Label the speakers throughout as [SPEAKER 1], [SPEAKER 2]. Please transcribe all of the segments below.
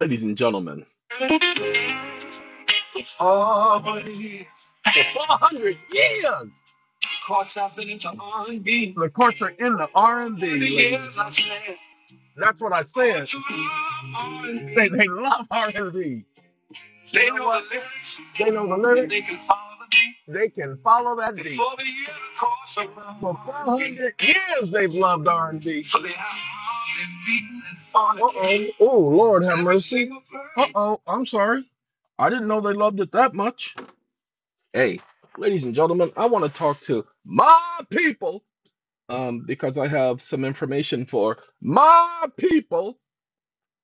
[SPEAKER 1] Ladies and gentlemen,
[SPEAKER 2] For 400 years,
[SPEAKER 1] for 400 years,
[SPEAKER 2] courts have been into R&B.
[SPEAKER 1] the courts are in the R&B, ladies and
[SPEAKER 2] years I
[SPEAKER 1] gentlemen.
[SPEAKER 2] said,
[SPEAKER 1] That's what I said.
[SPEAKER 2] courts.
[SPEAKER 1] They, they love R&B. You
[SPEAKER 2] They
[SPEAKER 1] know
[SPEAKER 2] know the lyrics,
[SPEAKER 1] They know the lyrics.
[SPEAKER 2] they can follow the beat.
[SPEAKER 1] They can follow that beat.
[SPEAKER 2] for the year, the courts of
[SPEAKER 1] For
[SPEAKER 2] R&B.
[SPEAKER 1] 400 years, they've loved R&B.
[SPEAKER 2] For they have all been beaten and fought
[SPEAKER 1] Uh-oh. Oh, Lord have mercy. Uh-oh. I'm sorry. I didn't know they loved it that much. Hey, ladies and gentlemen, I want to talk to my people um, because I have some information for my people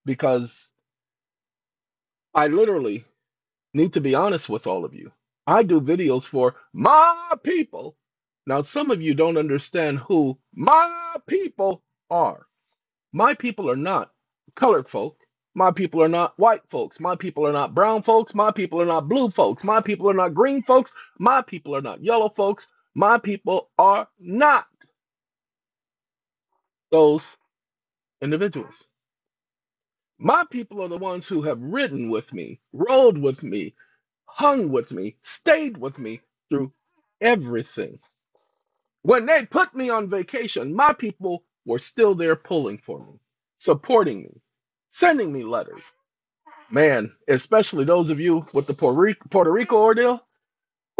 [SPEAKER 1] because I literally need to be honest with all of you. I do videos for my people. Now, some of you don't understand who my people are. My people are not colored folk. My people are not white folks. My people are not brown folks. My people are not blue folks. My people are not green folks. My people are not yellow folks. My people are not those individuals. My people are the ones who have ridden with me, rode with me, hung with me, stayed with me through everything. When they put me on vacation, my people were still there pulling for me, supporting me, sending me letters. Man, especially those of you with the Puerto Rico, ordeal,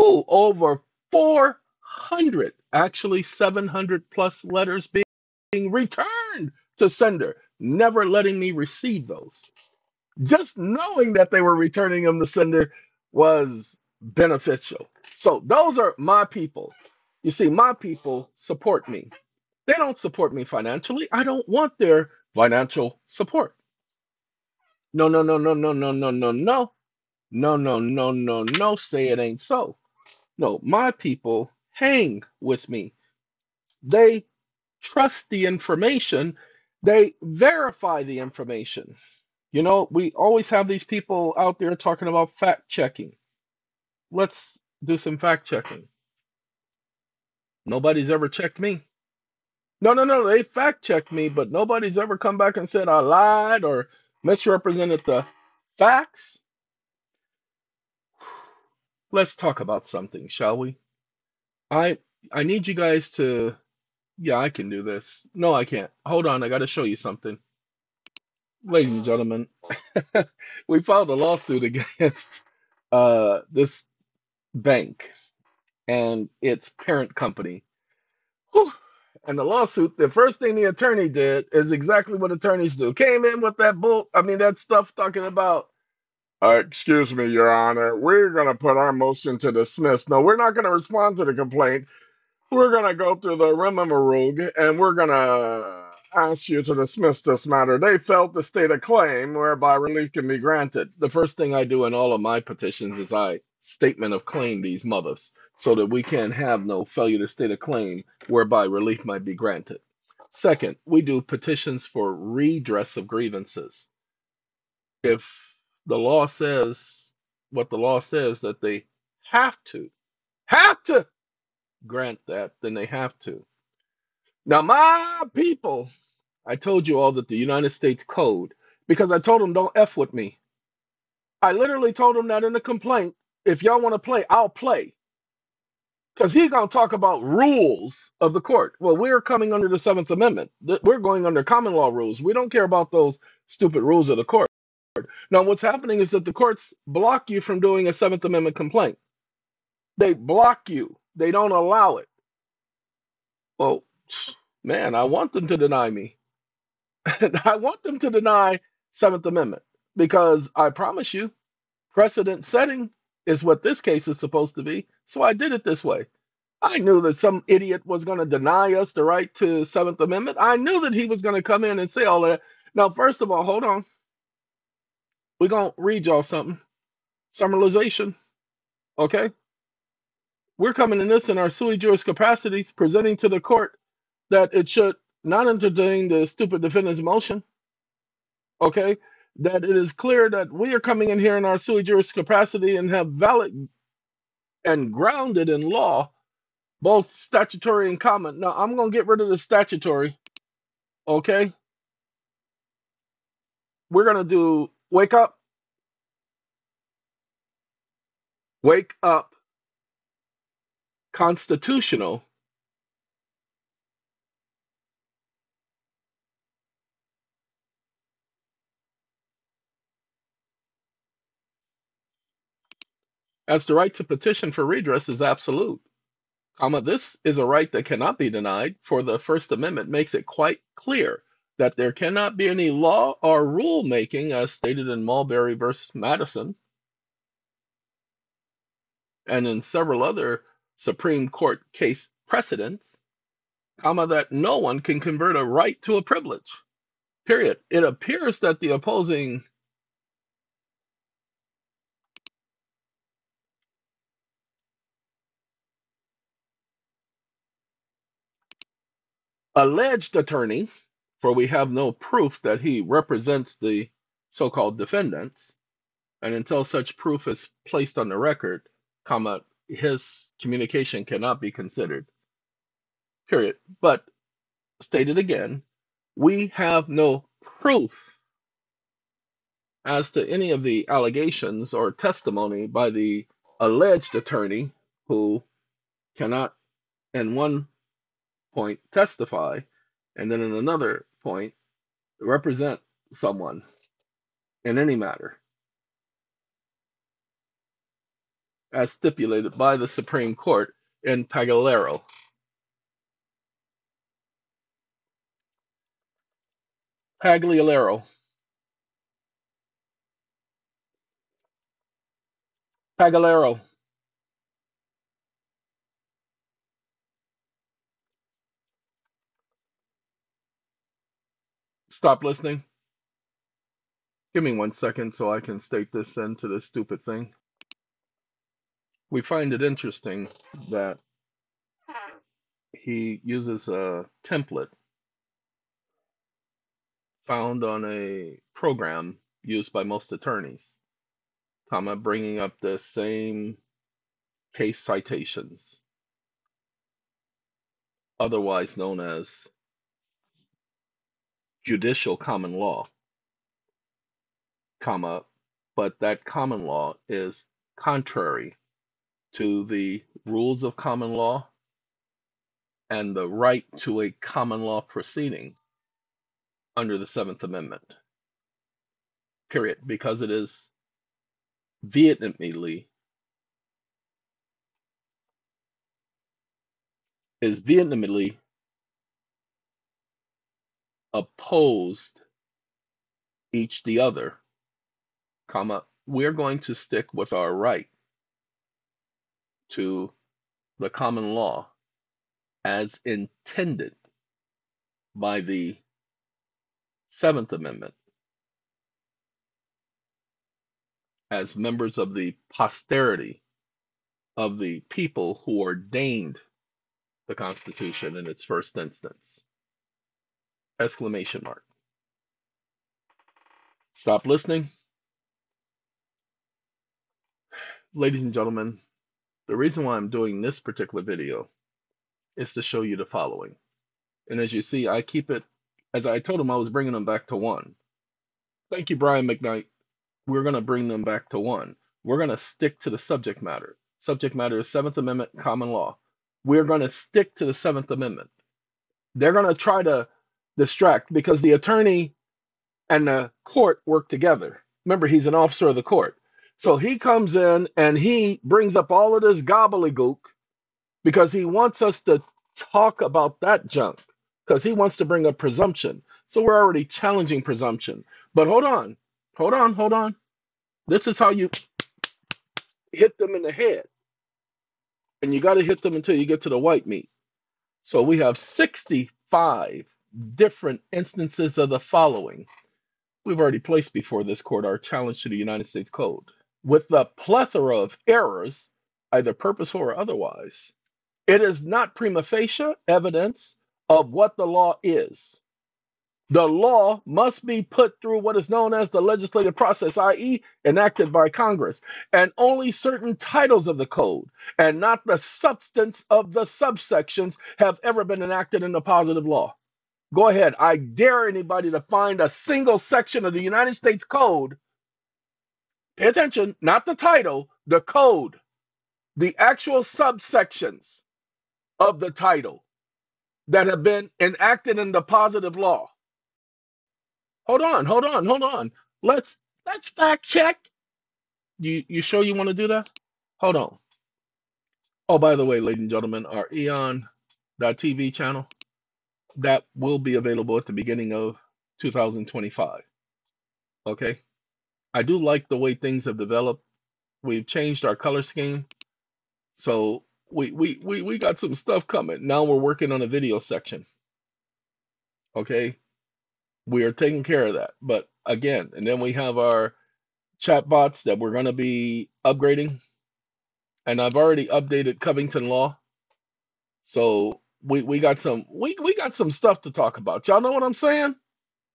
[SPEAKER 1] ooh, over 400, actually 700 plus letters being returned to sender, never letting me receive those. Just knowing that they were returning them to sender was beneficial. So those are my people. You see, my people support me. They don't support me financially. I don't want their financial support. No, no, no, no, no, no, no, no, no. No, no, no, no, no. Say it ain't so. No, my people hang with me. They trust the information. They verify the information. You know, we always have these people out there talking about fact checking. Let's do some fact checking. Nobody's ever checked me. No, no, no. They fact checked me, but nobody's ever come back and said I lied or misrepresented the facts. Let's talk about something, shall we? I I need you guys to yeah, I can do this. No, I can't. Hold on, I got to show you something. Ladies and gentlemen, we filed a lawsuit against uh this bank and its parent company. Whew. And the lawsuit, the first thing the attorney did is exactly what attorneys do. Came in with that bull, I mean, that stuff talking about, uh, excuse me, Your Honor, we're going to put our motion to dismiss. No, we're not going to respond to the complaint. We're going to go through the rigmarole and we're going to ask you to dismiss this matter. They felt the state a claim whereby relief can be granted. The first thing I do in all of my petitions is I statement of claim these mothers so that we can have no failure to state a claim whereby relief might be granted. Second, we do petitions for redress of grievances. If the law says what the law says that they have to, have to grant that, then they have to. Now, my people, I told you all that the United States Code, because I told them don't F with me. I literally told them that in the complaint. If y'all want to play, I'll play. Because he's going to talk about rules of the court. Well, we're coming under the Seventh Amendment. We're going under common law rules. We don't care about those stupid rules of the court. Now, what's happening is that the courts block you from doing a Seventh Amendment complaint. They block you, they don't allow it. Well, man, I want them to deny me. I want them to deny Seventh Amendment because I promise you, precedent setting is what this case is supposed to be. So I did it this way. I knew that some idiot was going to deny us the right to Seventh Amendment. I knew that he was going to come in and say all that. Now, first of all, hold on. We're going to read y'all something. Summarization. Okay. We're coming in this in our sui juris capacities, presenting to the court that it should not entertain the stupid defendant's motion. Okay. That it is clear that we are coming in here in our sui juris capacity and have valid and grounded in law, both statutory and common. Now, I'm going to get rid of the statutory. Okay. We're going to do wake up, wake up. Constitutional as the right to petition for redress is absolute. Comma, this is a right that cannot be denied, for the First Amendment makes it quite clear that there cannot be any law or rule making, as stated in Marbury versus Madison and in several other Supreme Court case precedents, comma, that no one can convert a right to a privilege. Period. It appears that the opposing alleged attorney, for we have no proof that he represents the so called defendants, and until such proof is placed on the record, comma, his communication cannot be considered. Period. But stated again, we have no proof as to any of the allegations or testimony by the alleged attorney who cannot, in one point, testify, and then in another point, represent someone in any matter, as stipulated by the Supreme Court in Pagalero. Pagliolero. Pagalero. Stop listening. Give me one second so I can state this into this stupid thing. We find it interesting that he uses a template found on a program used by most attorneys, comma, bringing up the same case citations, otherwise known as judicial common law, comma, but that common law is contrary to the rules of common law and the right to a common law proceeding under the Seventh Amendment. Period. Because it is vehemently is vehemently opposed each the other, comma, we're going to stick with our right to the common law as intended by the Seventh Amendment as members of the posterity of the people who ordained the Constitution in its first instance. Exclamation mark. Stop listening. Ladies and gentlemen, the reason why I'm doing this particular video is to show you the following. And as you see, I keep it, as I told him I was bringing them back to one. Thank you, Brian McKnight. We're going to bring them back to one. We're going to stick to the subject matter. Subject matter is Seventh Amendment common law. We're going to stick to the Seventh Amendment. They're going to try to distract because the attorney and the court work together. Remember, he's an officer of the court. So he comes in and he brings up all of this gobbledygook because he wants us to talk about that junk because he wants to bring up presumption. So we're already challenging presumption. But hold on, hold on, hold on. This is how you hit them in the head. And you got to hit them until you get to the white meat. So we have 65 different instances of the following. We've already placed before this court our challenge to the United States Code. With the plethora of errors, either purposeful or otherwise, it is not prima facie evidence of what the law is. The law must be put through what is known as the legislative process, i.e., enacted by Congress, and only certain titles of the code and not the substance of the subsections have ever been enacted in the positive law. Go ahead. I dare anybody to find a single section of the United States Code Pay attention, not the title, the code, the actual subsections of the title that have been enacted in the positive law. Hold on, hold on, hold on. Let's let's fact check. You you sure you want to do that? Hold on. Oh, by the way, ladies and gentlemen, our Eeon.tv channel that will be available at the beginning of 2025. Okay. I do like the way things have developed. We've changed our color scheme. So we we we, we got some stuff coming. Now we're working on a video section. Okay. We are taking care of that. But again, and then we have our chat bots that we're going to be upgrading. And I've already updated Covington Law. So we we got some we we got some stuff to talk about. Y'all know what I'm saying?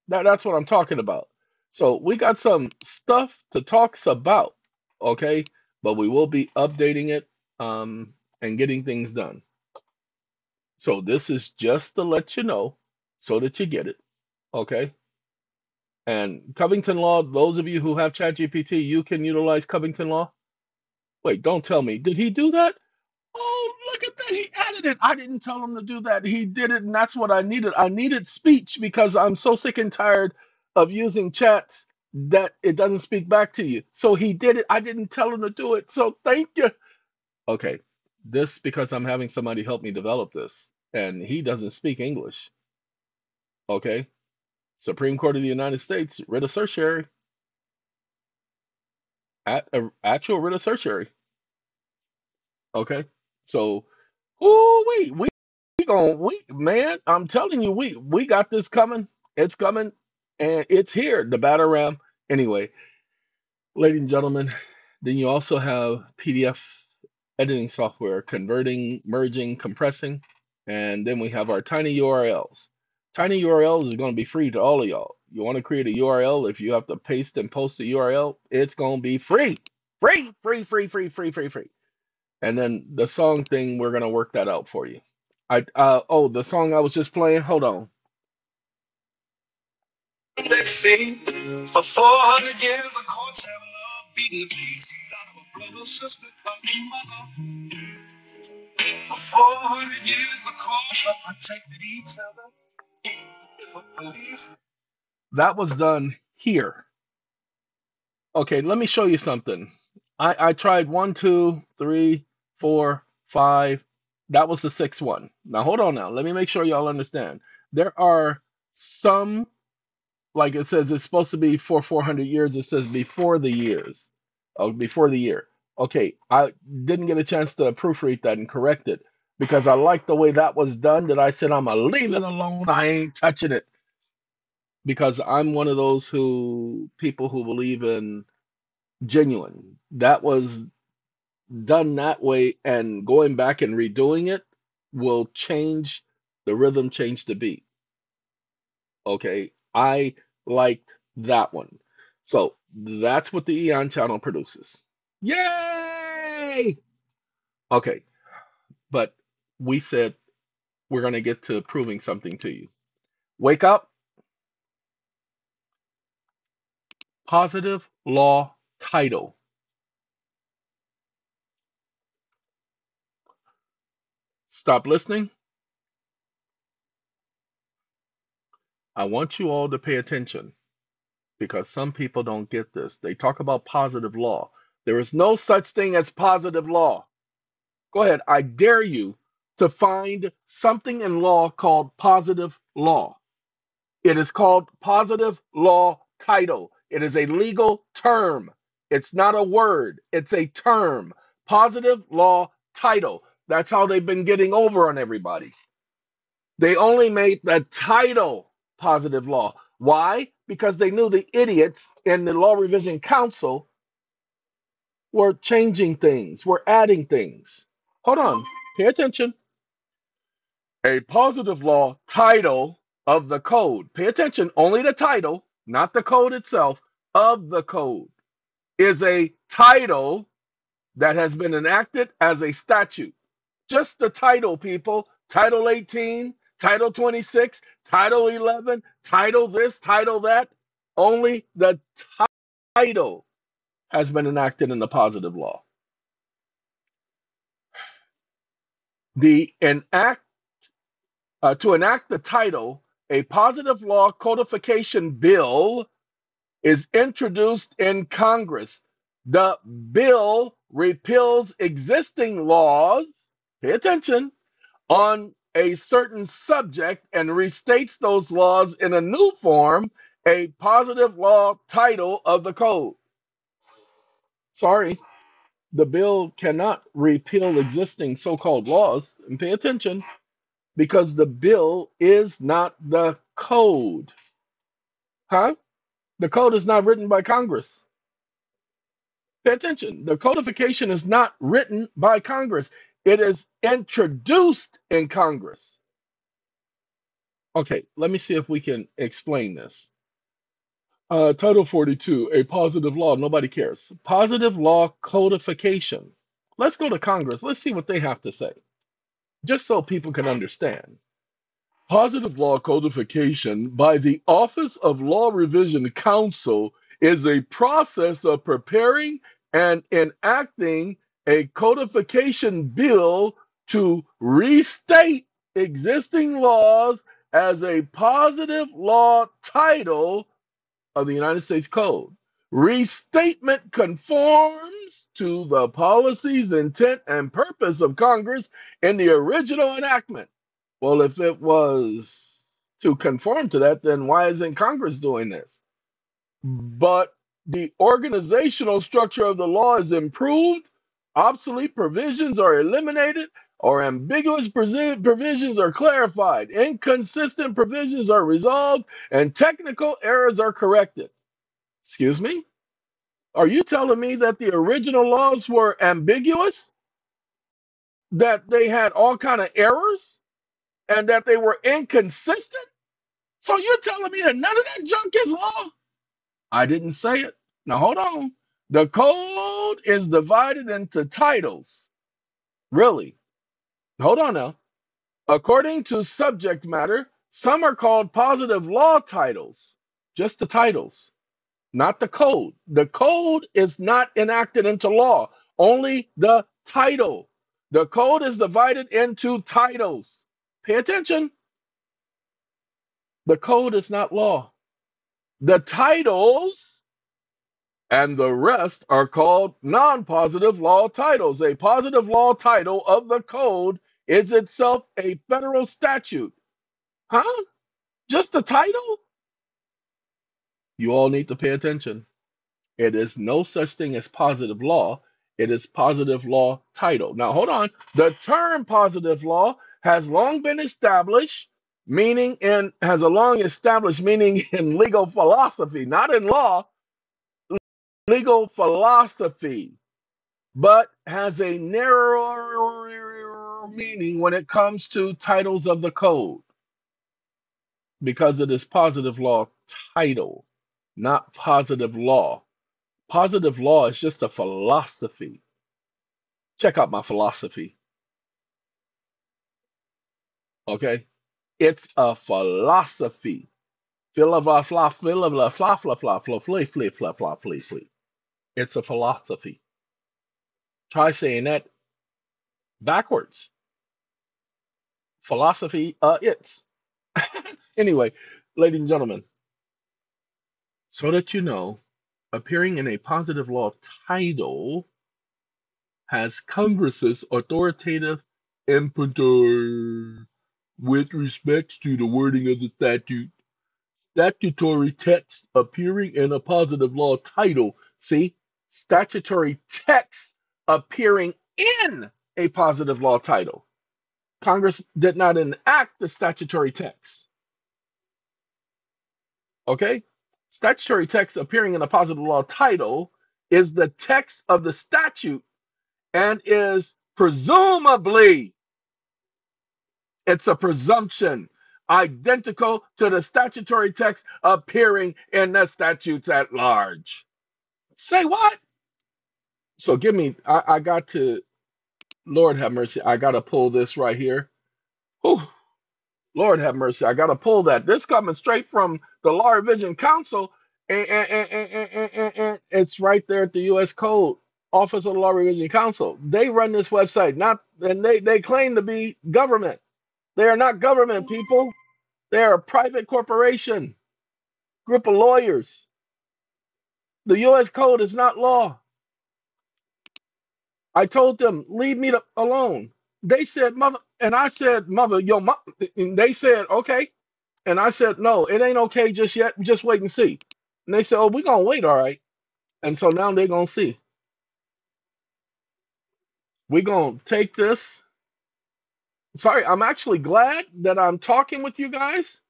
[SPEAKER 1] That that's what I'm talking about. So we got some stuff to talk about, okay? But we will be updating it um and getting things done. So this is just to let you know so that you get it, okay? And Covington Law, those of you who have ChatGPT, you can utilize Covington Law. Wait, don't tell me. Did he do that? Oh. He added it. I didn't tell him to do that. He did it, and that's what I needed. I needed speech because I'm so sick and tired of using chats that it doesn't speak back to you. So he did it. I didn't tell him to do it. So thank you. Okay. This because I'm having somebody help me develop this, and he doesn't speak English. Okay. Supreme Court of the United States, writ of certiorari. At a actual writ of certiorari. Okay. So, oh, we we we going we man, I'm telling you, we we got this coming. It's coming, and it's here. The battle ram. Anyway, ladies and gentlemen, then you also have PDF editing software, converting, merging, compressing, and then we have our tiny URLs. Tiny URLs is going to be free to all of y'all. You want to create a URL? If you have to paste and post a URL, it's going to be free, free, free, free, free, free, free, free. And then the song thing, we're gonna work that out for you. I uh oh, the song I was just playing. Hold on.
[SPEAKER 2] Let's see. For 400 years, the courts have love beating the faces out of a brother, sister, cousin, mother. For 400 years, the courts have protected each other. Police,
[SPEAKER 1] That was done here. Okay, let me show you something. I I tried one, two, three, four, five. That was the sixth one. Now hold on now. Let me make sure y'all understand. There are some like it says it's supposed to be for 400 years it says before the years oh before the year okay i didn't get a chance to proofread that and correct it because i like the way that was done that i said i'm gonna leave it alone i ain't touching it because i'm one of those who people who believe in genuine that was done that way and going back and redoing it will change the rhythm change the beat. Okay? I liked that one. So that's what the eon channel produces. Yay! Okay. But we said we're going to get to proving something to you. Wake up. Positive law title stop listening i want you all to pay attention because some people don't get this they talk about positive law there is no such thing as positive law Go ahead. I dare you to find something in law called positive law. It is called positive law title. It is a legal term. It's not a word, it's a term. Positive law title. That's how they've been getting over on everybody. They only made the title positive law. Why? Because they knew the idiots in the Law Revision Counsel were changing things, were adding things. Hold on, pay attention. A positive law title of the code, pay attention, only the title, not the code itself, of the code is a title that has been enacted as a statute. Just the title, people. Title 18, Title 26, Title 11, Title this, Title that. Only the title has been enacted in the positive law. The enact uh, to enact the title, a positive law codification bill is introduced in Congress. The bill repeals existing laws, pay attention, on a certain subject and restates those laws in a new form, a positive law title of the code. Sorry, the bill cannot repeal existing so called laws. And pay attention, because the bill is not the code. Huh? The code is not written by Congress. Pay attention. The codification is not written by Congress. It is introduced in Congress. Okay, let me see if we can explain this. Uh, Title 42, a positive law. Nobody cares. Positive law codification. Let's go to Congress. Let's see what they have to say, just so people can understand. Positive law codification by the Office of Law Revision Counsel is a process of preparing and enacting a codification bill to restate existing laws as a positive law title of the United States Code. Restatement conforms to the policies, intent, and purpose of Congress in the original enactment. Well, if it was to conform to that, then why isn't Congress doing this? But the organizational structure of the law is improved, obsolete provisions are eliminated, or ambiguous provisions are clarified, inconsistent provisions are resolved, and technical errors are corrected. Excuse me? Are you telling me that the original laws were ambiguous? That they had all kind of errors and that they were inconsistent? So you're telling me that none of that junk is law? I didn't say it. Now hold on. The code is divided into titles. Really? Hold on now. According to subject matter, some are called positive law titles, just the titles, not the code. The code is not enacted into law, only the title. The code is divided into titles. Pay attention. The code is not law. The titles and the rest are called non positive law titles. A positive law title of the code is itself a federal statute. Huh? Just the title? You all need to pay attention. It is no such thing as positive law. It is positive law title. Now, hold on. The term positive law has long been established, meaning in has a long established meaning in legal philosophy, not in law legal philosophy, but has a narrower meaning when it comes to titles of the code because it is positive law title, not positive law. Positive law is just a philosophy. Check out my philosophy. Okay? It's a philosophy. Flee. It's a philosophy. Try saying that backwards. Philosophy, uh, it's. anyway, ladies and gentlemen, so that you know, appearing in a positive law title has Congress's authoritative imprimatur with respect to the wording of the statute statutory text appearing in a positive law title. See, statutory text appearing in a positive law title. Congress did not enact the statutory text. Okay? Statutory text appearing in a positive law title is the text of the statute and is presumably, it's a presumption, identical to the statutory text appearing in the statutes at large. Say what? So give me, I, I got to, Lord have mercy, I got to pull this right here. Whew. Lord have mercy, I got to pull that. This coming straight from the Law Revision Counsel, And, and, and, and, it's right there at the U.S. Code, Office of the Law Revision Counsel. They run this website, not and they, they claim to be government. They are not government people. They are a private corporation, group of lawyers. The U.S. Code is not law. I told them, leave me alone. They said, mother, and I said, mother, your mom. And they said, okay. And I said, no, it ain't okay just yet. Just wait and see. And they said, oh, we're going to wait, all right. And so now they're going to see. We're going to take this. Sorry, I'm actually glad that I'm talking with you guys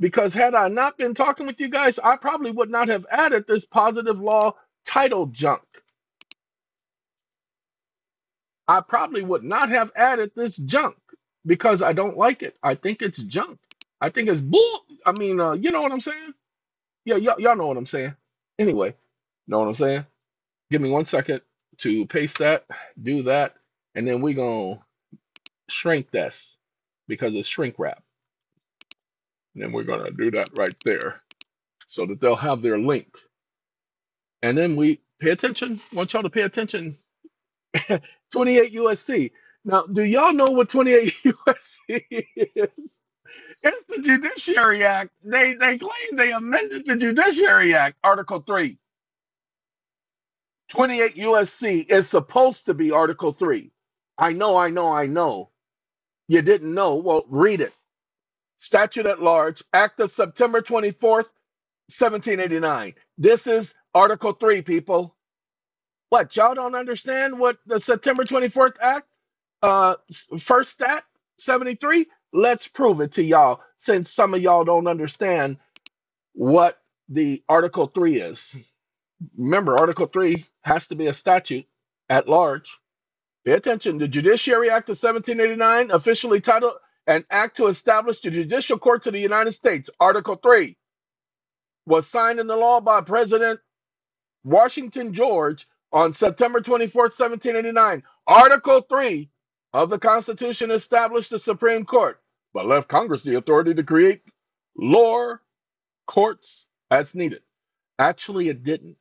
[SPEAKER 1] because had I not been talking with you guys, I probably would not have added this positive law title junk. I probably would not have added this junk because I don't like it. I think it's junk. I think it's bull. I mean, uh, you know what I'm saying? Yeah, y'all, y'all know what I'm saying. Anyway, you know what I'm saying? Give me one second to paste that, do that, and then we gonna shrink this because it's shrink wrap. And then we're gonna do that right there so that they'll have their link. And then we pay attention. want y'all to pay attention 28 USC. Now, do y'all know what 28 USC is? It's the Judiciary Act. They they claim they amended the Judiciary Act, Article 3. 28 USC is supposed to be Article 3. I know, I know, I know. You didn't know. Well, read it. Statute at large, Act of September 24th, 1789. This is Article 3, people. What, y'all don't understand what the September 24th Act, uh, first stat, 73? Let's prove it to y'all, since some of y'all don't understand what the Article 3 is. Remember, Article 3 has to be a statute at large. Pay attention. The Judiciary Act of 1789, officially titled An Act to Establish the Judicial Courts of the United States, Article 3, was signed into law by President Washington George on September 24, 1789. Article 3 of the Constitution established the Supreme Court, but left Congress the authority to create lower courts as needed. Actually, it didn't.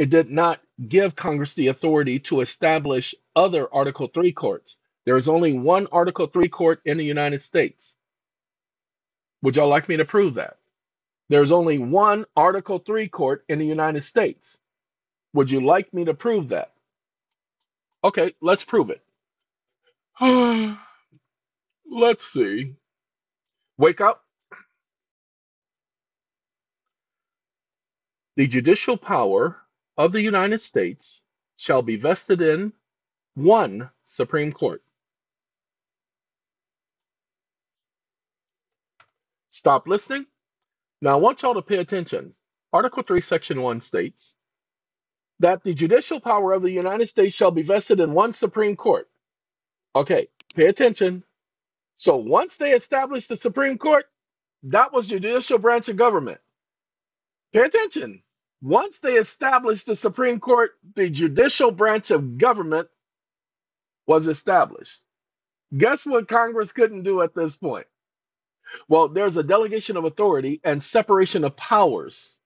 [SPEAKER 1] It did not give Congress the authority to establish other Article 3 courts. There is only one Article 3 court in the United States. Would y'all like me to prove that? There's only one Article 3 court in the United States. Would you like me to prove that? Okay, let's prove it. let's see. Wake up. The judicial power of the United States shall be vested in one Supreme Court. Stop listening. Now, I want y'all to pay attention. Article 3, Section 1 states that the judicial power of the United States shall be vested in one Supreme Court. Okay, pay attention. So, once they established the Supreme Court, that was the judicial branch of government. Pay attention. Once they established the Supreme Court, the judicial branch of government was established. Guess what Congress couldn't do at this point? Well, there's a delegation of authority and separation of powers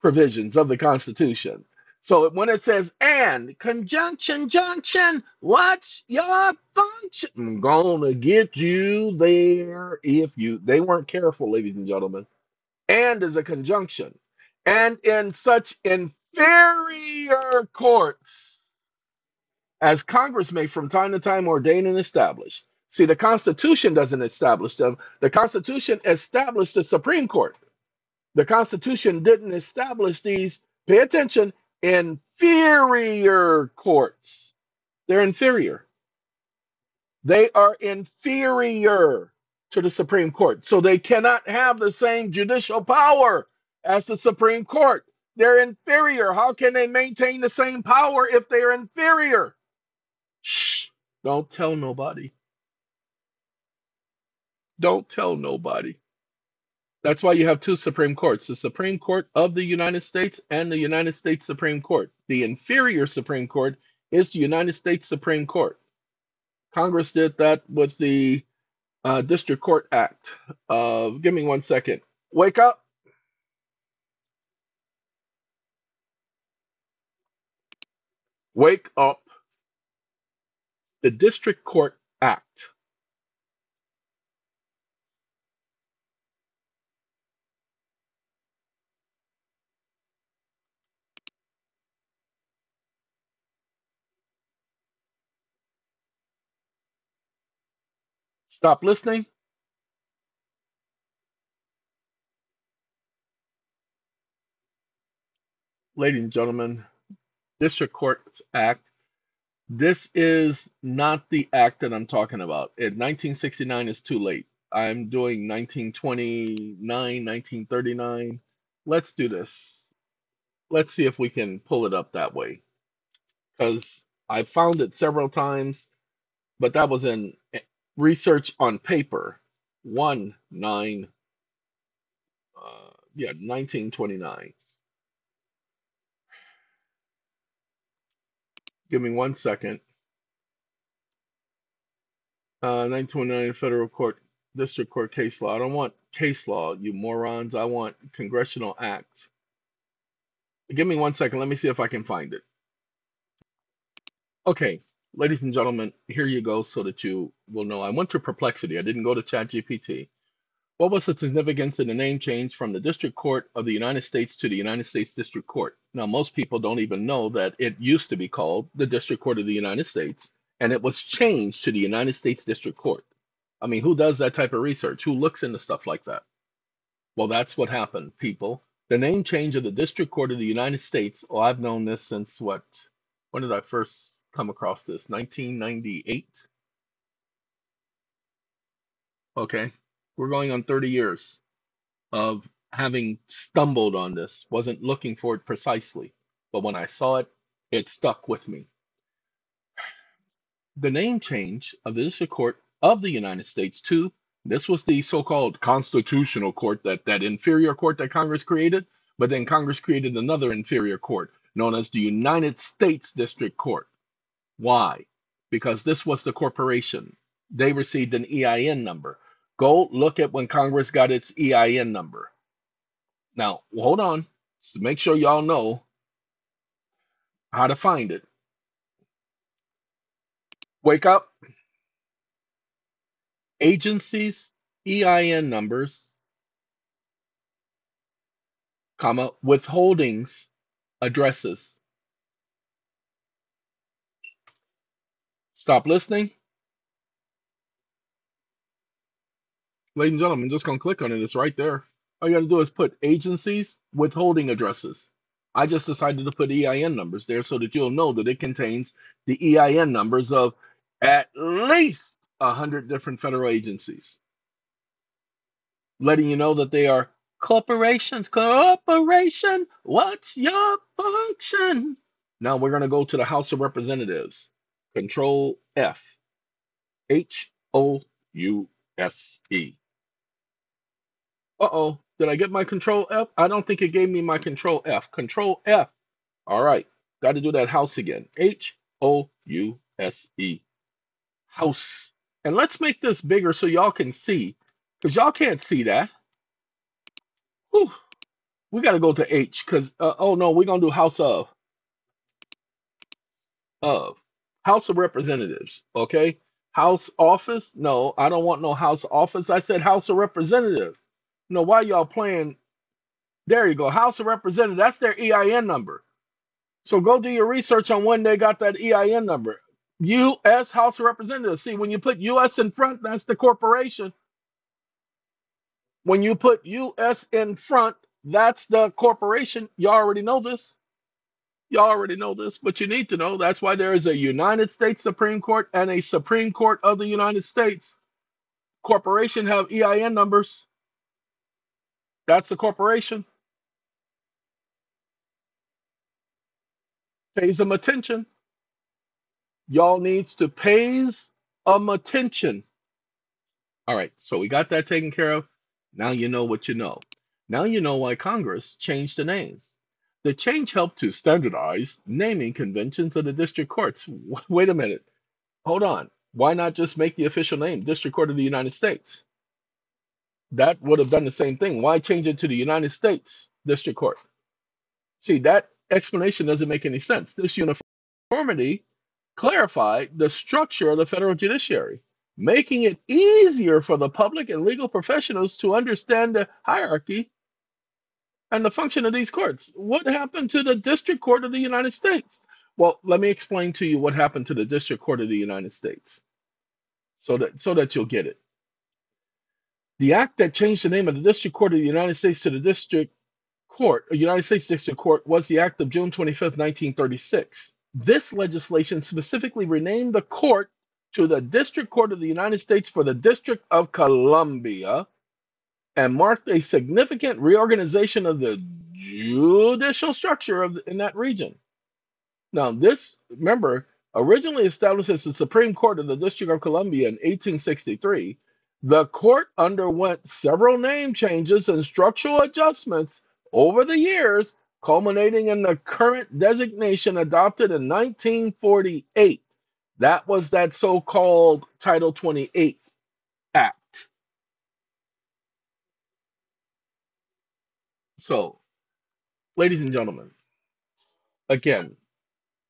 [SPEAKER 1] provisions of the Constitution. So when it says and conjunction junction, what's your function? I'm gonna get you there if you they weren't careful, ladies and gentlemen. And is a conjunction. And in such inferior courts as Congress may from time to time ordain and establish. See, the Constitution doesn't establish them. The Constitution established the Supreme Court. The Constitution didn't establish these, pay attention, inferior courts. They're inferior. They are inferior to the Supreme Court. So they cannot have the same judicial power as the Supreme Court. They're inferior. How can they maintain the same power if they're inferior? Shh. Don't tell nobody. Don't tell nobody. That's why you have two Supreme Courts the Supreme Court of the United States and the United States Supreme Court. The inferior Supreme Court is the United States Supreme Court. Congress did that with the uh, District Court Act. Uh, give me one second. Wake up. Wake up. The District Court Act. Stop listening. Ladies and gentlemen, District Courts Act. This is not the act that I'm talking about. In 1969 is too late. I'm doing 1929, 1939. Let's do this. Let's see if we can pull it up that way. Because I found it several times, but that was in eh, research on paper. 1 9, uh, yeah, 1929. Give me one second. Uh, 1929 federal court, district court case law. I don't want case law, you morons. I want congressional act. Give me one second. Let me see if I can find it. Okay, ladies and gentlemen, here you go so that you will know. I went to Perplexity. I didn't go to ChatGPT. What was the significance in the name change from the District Court of the United States to the United States District Court? Now, most people don't even know that it used to be called the District Court of the United States, and it was changed to the United States District Court. I mean, who does that type of research? Who looks into stuff like that? Well, that's what happened, people. The name change of the District Court of the United States, oh, I've known this since what? When did I first come across this? 1998? Okay. We're going on 30 years of having stumbled on this, wasn't looking for it precisely. But when I saw it, it stuck with me. The name change of the District Court of the United States to this was the so-called constitutional court that that inferior court that Congress created, but then Congress created another inferior court known as the United States District Court. Why? Because this was the corporation. They received an EIN number. Go look at when Congress got its EIN number. Now, hold on. To make sure y'all know how to find it. Wake up. Agencies, EIN numbers, comma, withholdings, addresses. Stop listening. Ladies and gentlemen, just gonna click on it. It's right there. All you gotta do is put agencies, withholding addresses. I just decided to put EIN numbers there so that you'll know that it contains the EIN numbers of at least a hundred different federal agencies, letting you know that they are corporations. Corporation, what's your function? Now we're gonna go to the House of Representatives. Control F. H O U S E. Uh-oh. Did I get my control F? I don't think it gave me my control F. Control F. All right. Got to do that house again. H O U S E. House. And let's make this bigger so y'all can see. Because y'all can't see that. Whew. We got to go to H because, uh, oh no, we're going to do House of. Of. House of Representatives. Okay. House office? No, I don't want no house office. I said House of Representatives. No, why y'all playing? There you go. House of Representatives. That's their EIN number. So go do your research on when they got that EIN number. U.S. House of Representatives. See, when you put U.S. in front, that's the corporation. When you put U.S. in front, that's the corporation. You already know this. You already know this, but you need to know that's why there is a United States Supreme Court and a Supreme Court of the United States. Corporation have EIN numbers. That's the corporation. Pays them attention. Y'all needs to pays them attention. All right, so we got that taken care of. Now you know what you know. Now you know why Congress changed the name. The change helped to standardize naming conventions of the district courts. Wait a minute. Hold on. Why not just make the official name District Court of the United States? That would have done the same thing. Why change it to the United States District Court? See, that explanation doesn't make any sense. This uniformity clarified the structure of the federal judiciary, making it easier for the public and legal professionals to understand the hierarchy and the function of these courts. What happened to the District Court of the United States? Well, let me explain to you what happened to the District Court of the United States so that so that you'll get it. The act that changed the name of the District Court of the United States to the District Court, or United States District Court, was the act of June 25, 1936. This legislation specifically renamed the court to the District Court of the United States for the District of Columbia and marked a significant reorganization of the judicial structure of in that region. Now, this, remember, originally established as the Supreme Court of the District of Columbia in 1863, the court underwent several name changes and structural adjustments over the years, culminating in the current designation adopted in 1948. That was that so called Title 28 Act. So, ladies and gentlemen, again,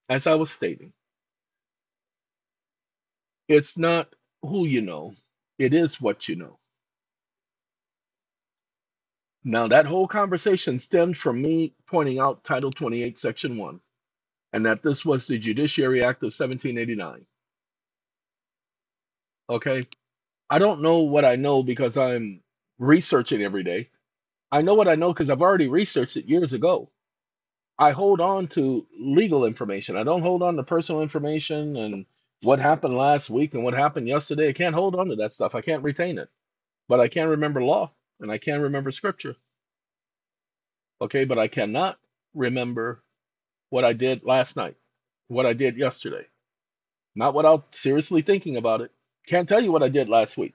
[SPEAKER 1] as I was stating, it's not who you know, it is what you know. Now, that whole conversation stemmed from me pointing out Title 28, Section 1, and that this was the Judiciary Act of 1789. Okay? I don't know what I know because I'm researching every day. I know what I know because I've already researched it years ago. I hold on to legal information. I don't hold on to personal information and what happened last week and what happened yesterday. I can't hold on to that stuff. I can't retain it. But I can remember law and I can remember scripture. Okay, but I cannot remember what I did last night, what I did yesterday. Not without seriously thinking about it. Can't tell you what I did last week.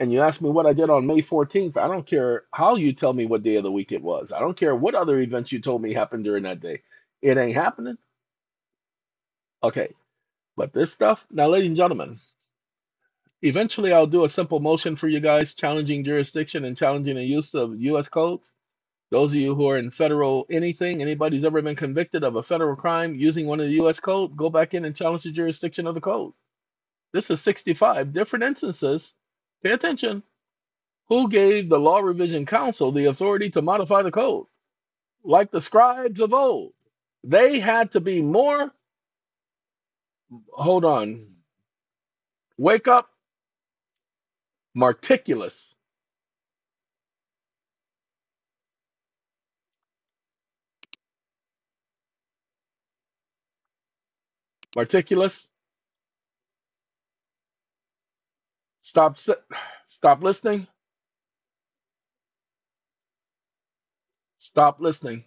[SPEAKER 1] And you ask me what I did on May 14th. I don't care how you tell me what day of the week it was. I don't care what other events you told me happened during that day. It ain't happening. Okay. But this stuff, now, ladies and gentlemen, eventually I'll do a simple motion for you guys challenging jurisdiction and challenging the use of U.S. codes. Those of you who are in federal anything, anybody's ever been convicted of a federal crime using one of the U.S. code, go back in and challenge the jurisdiction of the code. This is 65 different instances. Pay attention. Who gave the Law Revision Counsel the authority to modify the code? Like the scribes of old. They had to be more. Hold on. Wake up. Marticulous. Marticulous. Stop. Stop listening. Stop listening.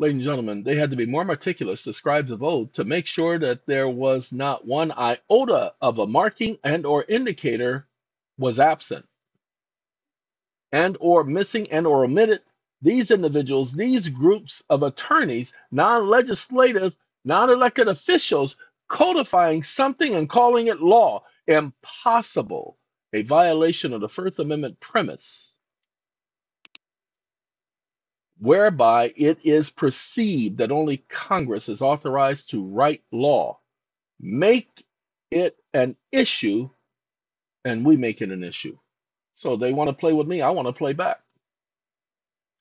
[SPEAKER 1] Ladies and gentlemen, they had to be more meticulous, the scribes of old, to make sure that there was not one iota of a marking and or indicator was absent. And or missing and or omitted these individuals these groups of attorneys non-legislative non-elected officials codifying something and calling it law impossible a violation of the first amendment premise whereby it is perceived that only congress is authorized to write law make it an issue and we make it an issue so they want to play with me. I want to play back.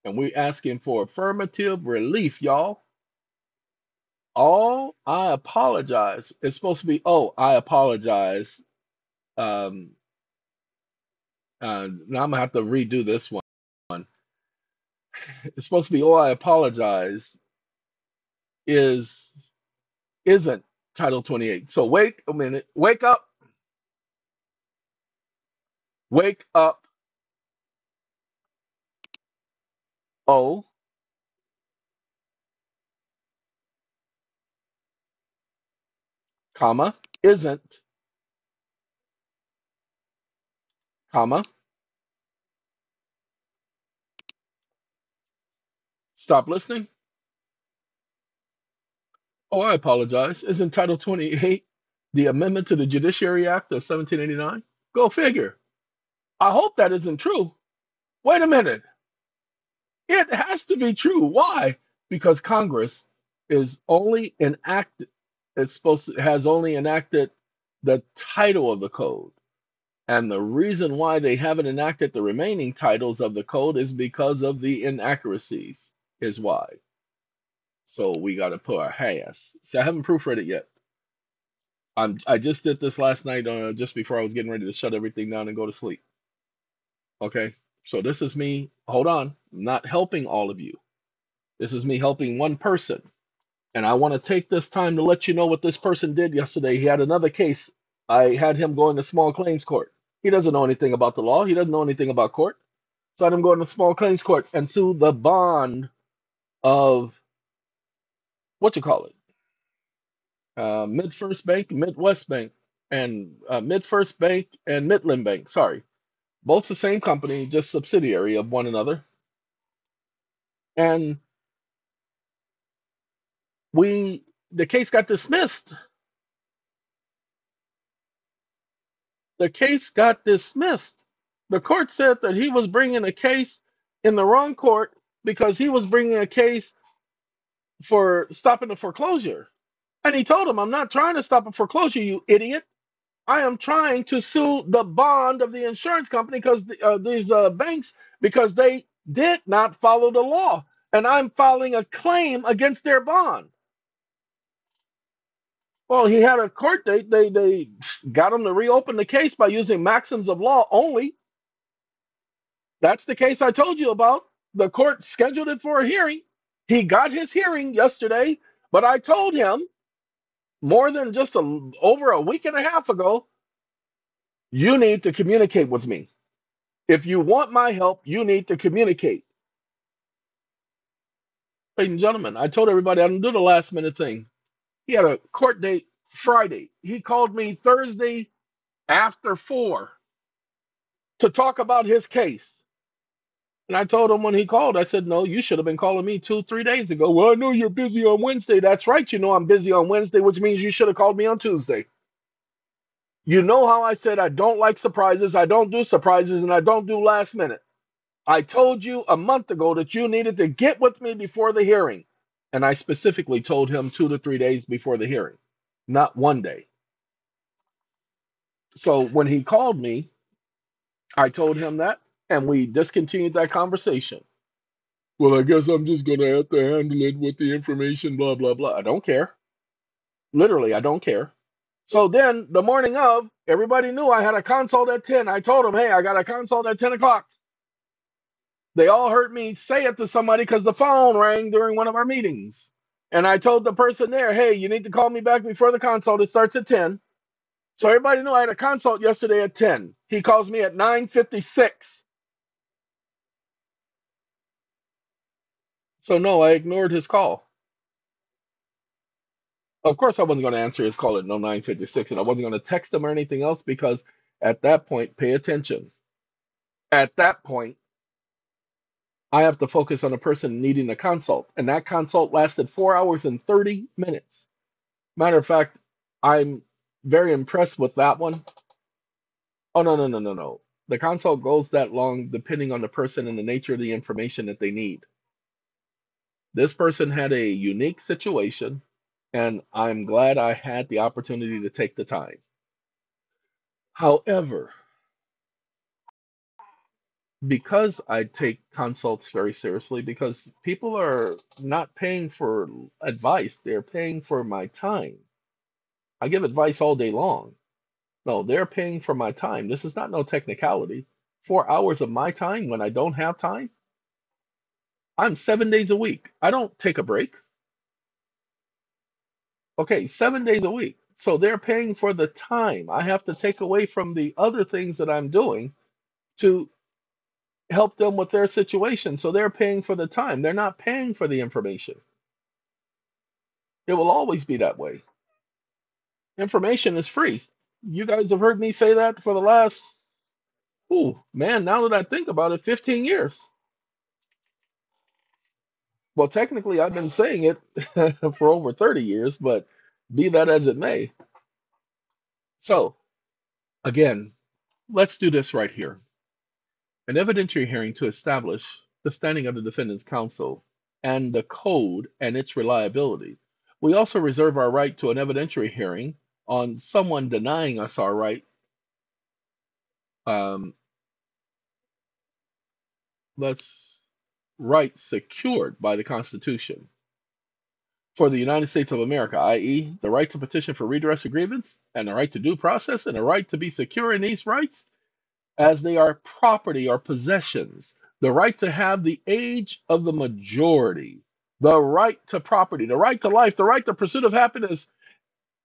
[SPEAKER 1] And we're asking for affirmative relief, y'all. All I apologize. It's supposed to be, oh, I apologize. Um, uh, now I'm gonna have to redo this one. It's supposed to be, oh, I apologize. Is isn't Title 28. So wait a minute. Wake up. Wake up. Oh, comma, isn't, comma. Stop listening. Oh, I apologize. Isn't Title 28 the amendment to the Judiciary Act of 1789? Go figure. I hope that isn't true. Wait a minute. It has to be true. Why? Because Congress is only enacted it's supposed to has only enacted the title of the code and the reason why they haven't enacted the remaining titles of the code is because of the inaccuracies is why so we got to put our has so i haven't proofread it yet i'm i just did this last night uh, just before i was getting ready to shut everything down and go to sleep okay so this is me hold on not helping all of you this is me helping one person and I want to take this time to let you know what this person did yesterday. He had another case. I had him go into small claims court. He doesn't know anything about the law. He doesn't know anything about court. So I had him go into small claims court and sue the bond of what you call it, uh, Mid First Bank, Midwest Bank, and uh, Mid First Bank and Midland Bank. Sorry, both the same company, just subsidiary of one another. And we the case got dismissed. The case got dismissed. The court said that he was bringing a case in the wrong court because he was bringing a case for stopping the foreclosure. And he told him, I'm not trying to stop a foreclosure, you idiot. I am trying to sue the bond of the insurance company because uh, these uh, banks because they did not follow the law, and I'm filing a claim against their bond. Well, he had a court date. They they got him to reopen the case by using maxims of law only. That's the case I told you about. The court scheduled it for a hearing. He got his hearing yesterday, but I told him more than just a, over a week and a half ago, you need to communicate with me. If you want my help, you need to communicate. Ladies and gentlemen, I told everybody I don't do the last minute thing. He had a court date Friday. He called me Thursday after four to talk about his case. And I told him when he called, I said, No, you should have been calling me two, three days ago. Well, I know you're busy on Wednesday. That's right. You know I'm busy on Wednesday, which means you should have called me on Tuesday. You know how I said I don't like surprises, I don't do surprises, and I don't do last minute. I told you a month ago that you needed to get with me before the hearing. And I specifically told him two to three days before the hearing, not one day. So when he called me, I told him that, and we discontinued that conversation. Well, I guess I'm just going to have to handle it with the information, blah, blah, blah. I don't care. Literally, I don't care. So then the morning of, everybody knew I had a consult at 10. I told them, hey, I got a consult at 10 o'clock. They all heard me say it to somebody because the phone rang during one of our meetings. And I told the person there, hey, you need to call me back before the consult. It starts at 10. So everybody knew I had a consult yesterday at 10. He calls me at 9:56. So no, I ignored his call. Of course, I wasn't going to answer his call at no 9:56, and I wasn't going to text him or anything else because at that point, pay attention. At that point, I have to focus on a person needing a consult, and that consult lasted four hours and 30 minutes. Matter of fact, I'm very impressed with that one. Oh no, no, no, no, no. The consult goes that long depending on the person and the nature of the information that they need. This person had a unique situation, and I'm glad I had the opportunity to take the time. However, because I take consults very seriously, because people are not paying for advice, they're paying for my time. I give advice all day long. No, they're paying for my time. This is not no technicality. Four hours of my time when I don't have time. I'm seven days a week. I don't take a break. Okay, seven days a week. So they're paying for the time I have to take away from the other things that I'm doing to help them with their situation. So they're paying for the time. They're not paying for the information. It will always be that way. Information is free. You guys have heard me say that for the last, oh man, now that I think about it, 15 years. Well, technically, I've been saying it for over 30 years, but be that as it may. So, again, let's do this right here. An evidentiary hearing to establish the standing of the defendant's counsel and the code and its reliability. We also reserve our right to an evidentiary hearing on someone denying us our right. Um, let's right secured by the Constitution. For the United States of America, i.e., the right to petition for redress of grievance and the right to due process and the right to be secure in these rights as they are property or possessions, the right to have the age of the majority, the right to property, the right to life, the right to pursuit of happiness,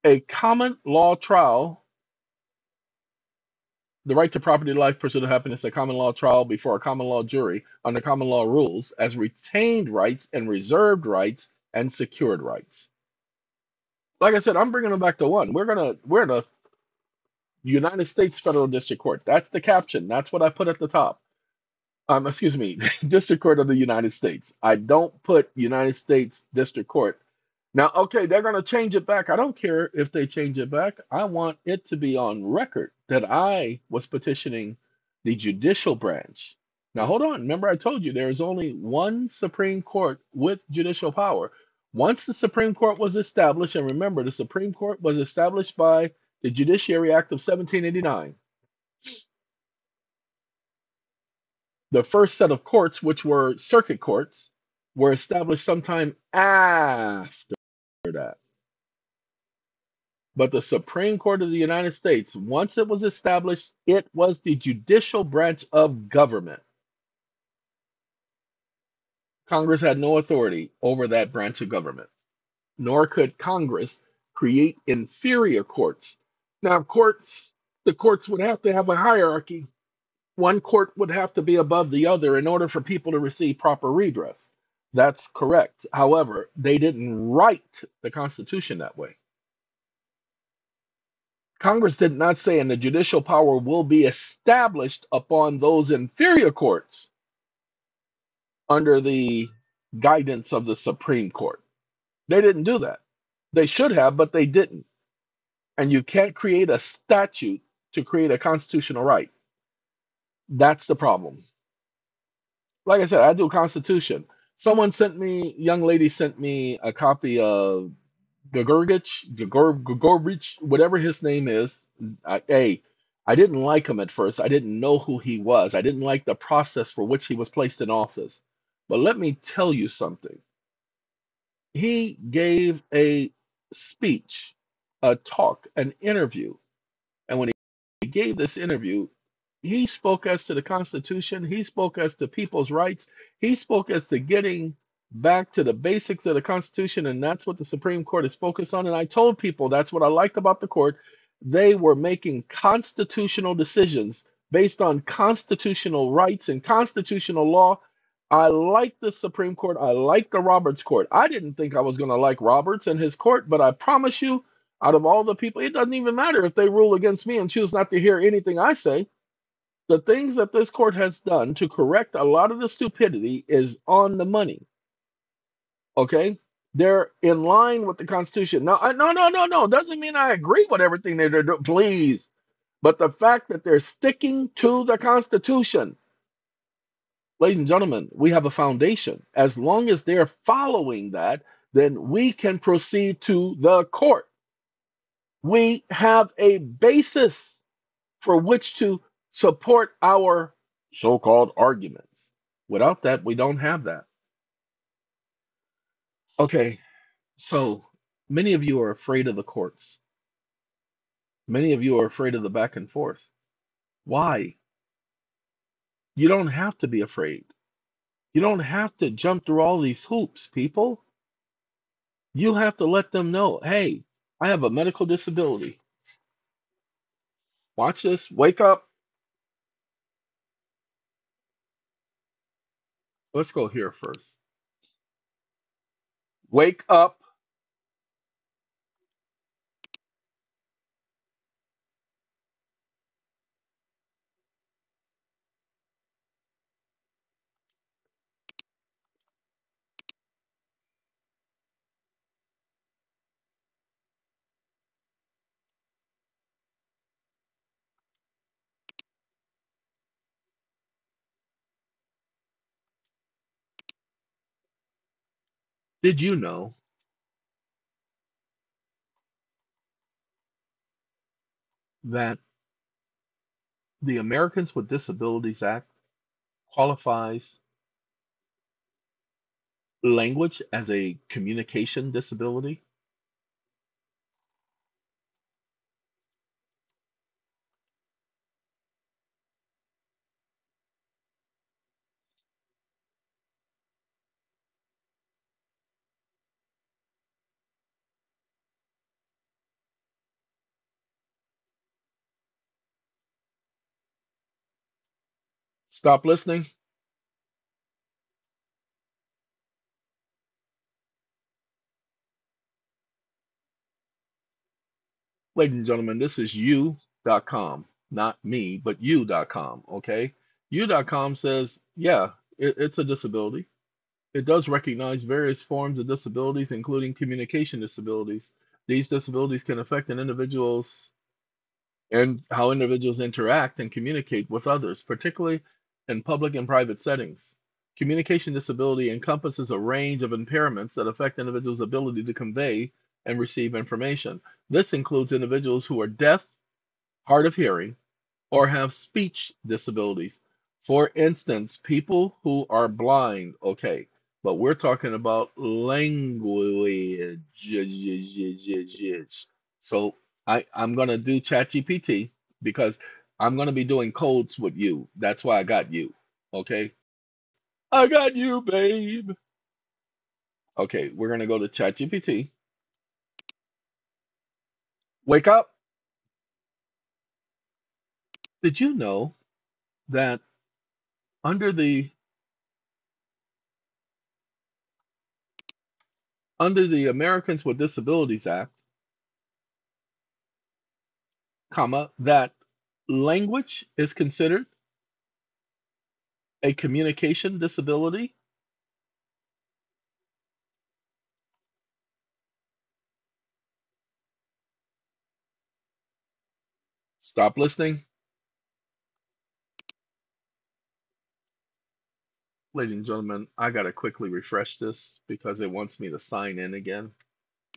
[SPEAKER 1] a common law trial, the right to property, life, pursuit of happiness, a common law trial before a common law jury under common law rules as retained rights and reserved rights and secured rights. Like I said, I'm bringing them back to one. We're gonna we're in a United States Federal District Court. That's the caption. That's what I put at the top. Um, excuse me, District Court of the United States. I don't put United States District Court. Now, okay, they're going to change it back. I don't care if they change it back. I want it to be on record that I was petitioning the judicial branch. Now, hold on. Remember, I told you there is only one Supreme Court with judicial power. Once the Supreme Court was established, and remember, the Supreme Court was established by the Judiciary Act of 1789. The first set of courts, which were circuit courts, were established sometime after. But the Supreme Court of the United States, once it was established, it was the judicial branch of government. Congress had no authority over that branch of government, nor could Congress create inferior courts now, courts, the courts would have to have a hierarchy. One court would have to be above the other in order for people to receive proper redress. That's correct. However, they didn't write the Constitution that way. Congress did not say, and the judicial power will be established upon those inferior courts under the guidance of the Supreme Court. They didn't do that. They should have, but they didn't and you can't create a statute to create a constitutional right. That's the problem. Like I said, I do a constitution. Someone sent me, young lady sent me a copy of Gagurgich, Gagor, whatever his name is. I, hey, I didn't like him at first. I didn't know who he was. I didn't like the process for which he was placed in office. But let me tell you something. He gave a speech a talk, an interview. And when he gave this interview, he spoke as to the Constitution, he spoke as to people's rights, he spoke as to getting back to the basics of the Constitution, and that's what the Supreme Court is focused on. And I told people that's what I liked about the court. They were making constitutional decisions based on constitutional rights and constitutional law. I like the Supreme Court. I like the Roberts Court. I didn't think I was going to like Roberts and his court, but I promise you, out of all the people, it doesn't even matter if they rule against me and choose not to hear anything I say. The things that this court has done to correct a lot of the stupidity is on the money. Okay? They're in line with the Constitution. No, no, no, no, no. Doesn't mean I agree with everything they're doing. Please. But the fact that they're sticking to the Constitution, ladies and gentlemen, we have a foundation. As long as they're following that, then we can proceed to the court we have a basis for which to support our so called arguments. Without that, we don't have that. Okay, so many of you are afraid of the courts. Many of you are afraid of the back and forth. Why? You don't have to be afraid. You don't have to jump through all these hoops, people. You have to let them know hey, I have a medical disability. Watch this. Wake up. Let's go here first. Wake up. Did you know that the Americans with Disabilities Act qualifies language as a communication disability? Stop listening. Ladies and gentlemen, this is you.com, not me, but you.com, okay? You.com says, yeah, it, it's a disability. It does recognize various forms of disabilities, including communication disabilities. These disabilities can affect an individual's and how individuals interact and communicate with others, particularly in public and private settings. Communication disability encompasses a range of impairments that affect individuals' ability to convey and receive information. This includes individuals who are deaf, hard of hearing, or have speech disabilities. For instance, people who are blind, okay, but we're talking about language. So I, I'm gonna do ChatGPT because I'm gonna be doing codes with you. That's why I got you. Okay. I got you, babe. Okay, we're gonna go to ChatGPT. Wake up. Did you know that under the under the Americans with Disabilities Act, comma, that language is considered a communication disability? Stop listening. Ladies and gentlemen, I gotta quickly refresh this because it wants me to sign in again.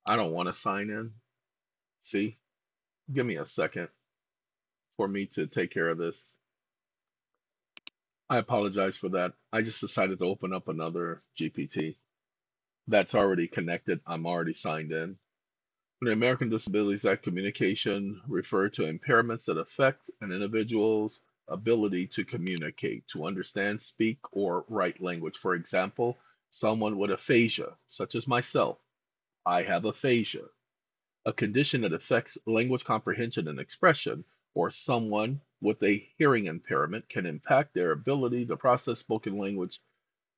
[SPEAKER 1] I don't want to sign in. See? Give me a second for me to take care of this. I apologize for that. I just decided to open up another GPT that's already connected. I'm already signed in. The American Disabilities Act communication refer to impairments that affect an individual's ability to communicate, to understand, speak, or write language. For example, someone with aphasia, such as myself. I have aphasia, a condition that affects language comprehension and expression, or someone with a hearing impairment can impact their ability to process spoken language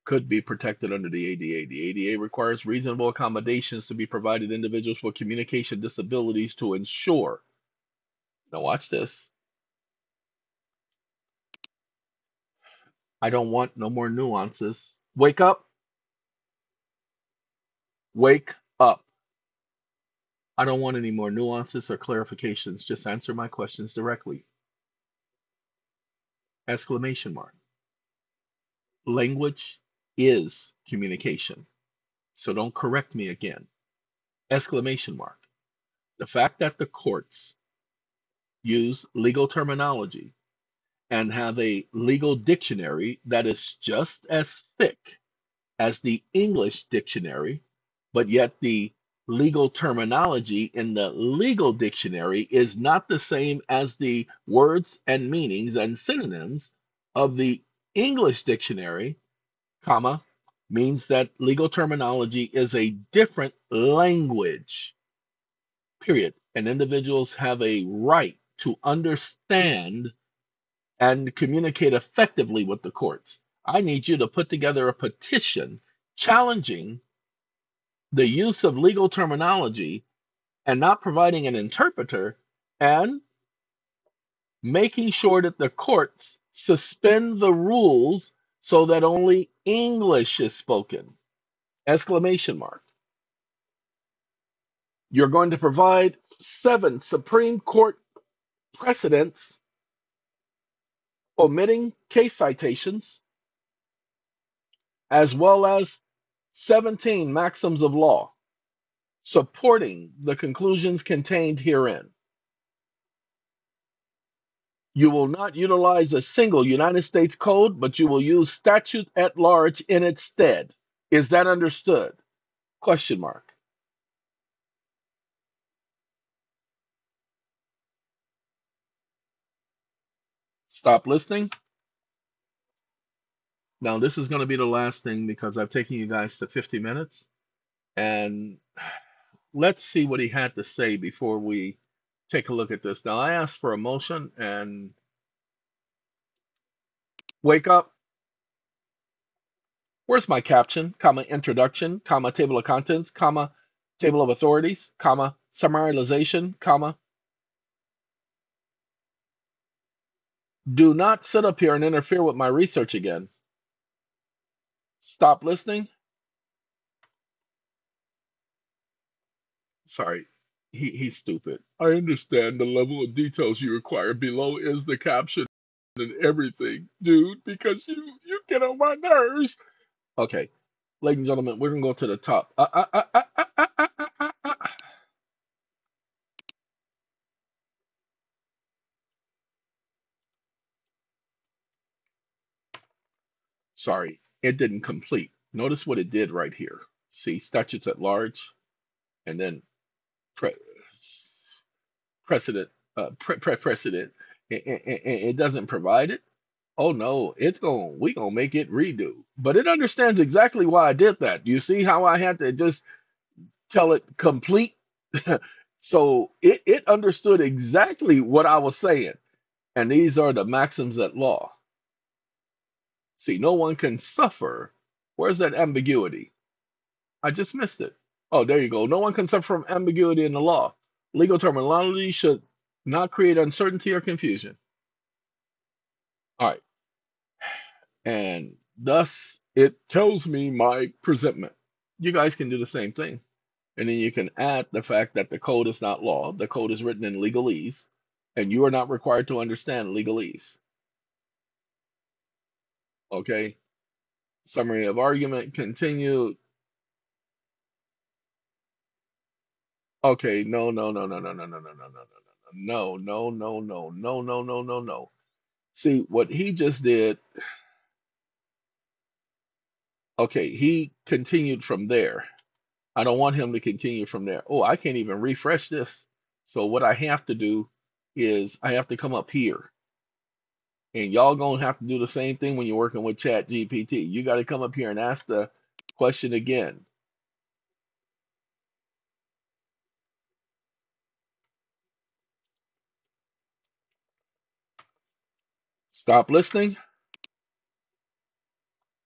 [SPEAKER 1] could be protected under the ADA. The ADA requires reasonable accommodations to be provided individuals with communication disabilities to ensure. Now, watch this. I don't want no more nuances. Wake up. Wake up. I don't want any more nuances or clarifications. Just answer my questions directly. Exclamation mark. Language is communication. So don't correct me again. Exclamation mark. The fact that the courts use legal terminology and have a legal dictionary that is just as thick as the English dictionary, but yet the legal terminology in the legal dictionary is not the same as the words and meanings and synonyms of the English dictionary, comma, means that legal terminology is a different language. Period. And individuals have a right to understand and communicate effectively with the courts. I need you to put together a petition challenging the use of legal terminology and not providing an interpreter and making sure that the courts suspend the rules so that only English is spoken. Exclamation mark. You're going to provide seven Supreme Court precedents omitting case citations, as well as 17 maxims of law supporting the conclusions contained herein. You will not utilize a single United States code, but you will use statute at large in its stead. Is that understood? Question mark. Stop listening. Now, this is going to be the last thing because I've taken you guys to 50 minutes. And let's see what he had to say before we take a look at this. Now, I asked for a motion and wake up. Where's my caption, comma, introduction, comma, table of contents, comma, table of authorities, comma, summarization, comma. Do not sit up here and interfere with my research again. Stop listening. Sorry, he, he's stupid. I understand the level of details you require. Below is the caption and everything, dude, because you you get on my nerves. Okay, ladies and gentlemen, we're gonna go to the top. Sorry, it didn't complete. Notice what it did right here. See, statutes at large, and then pre- precedent, uh, pre- pre- precedent. It, it, it doesn't provide it. Oh no, it's going. We gonna make it redo. But it understands exactly why I did that. You see how I had to just tell it complete. so it it understood exactly what I was saying. And these are the maxims at law. See, no one can suffer. Where's that ambiguity? I just missed it. Oh, there you go. No one can suffer from ambiguity in the law. Legal terminology should not create uncertainty or confusion. All right. And thus, it tells me my presentment. You guys can do the same thing. And then you can add the fact that the code is not law. The code is written in legalese, and you are not required to understand legalese. Okay. Summary of argument continued. Okay, no, no, no, no, no, no, no, no, no, no, no, no, no, no, no, no, no, no, no. See what he just did. Okay, he continued from there. I don't want him to continue from there. Oh, I can't even refresh this. So what I have to do is I have to come up here. And y'all gonna have to do the same thing when you're working with Chat GPT. You got to come up here and ask the question again. Stop listening.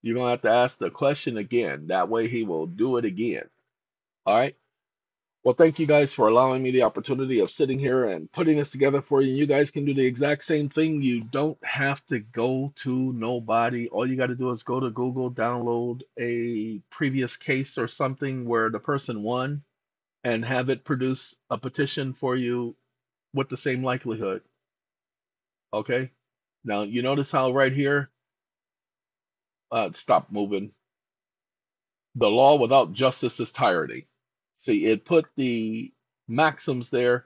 [SPEAKER 1] You're gonna have to ask the question again. That way he will do it again. All right. Well, thank you guys for allowing me the opportunity of sitting here and putting this together for you. You guys can do the exact same thing. You don't have to go to nobody. All you got to do is go to Google, download a previous case or something where the person won, and have it produce a petition for you with the same likelihood. Okay. Now, you notice how right here, uh, stop moving. The law without justice is tyranny. See, it put the maxims there,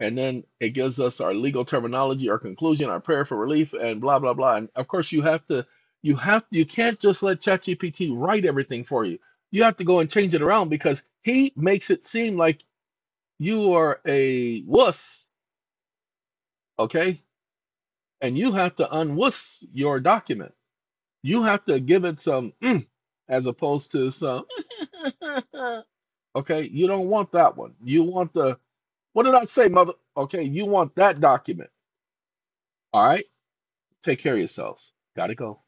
[SPEAKER 1] and then it gives us our legal terminology, our conclusion, our prayer for relief, and blah blah blah. And of course, you have to, you have, you can't just let ChatGPT write everything for you. You have to go and change it around because he makes it seem like you are a wuss, okay? And you have to unwuss your document. You have to give it some mm, as opposed to some. okay, you don't want that one. You want the. What did I say, mother? Okay, you want that document. All right. Take care of yourselves. Gotta go.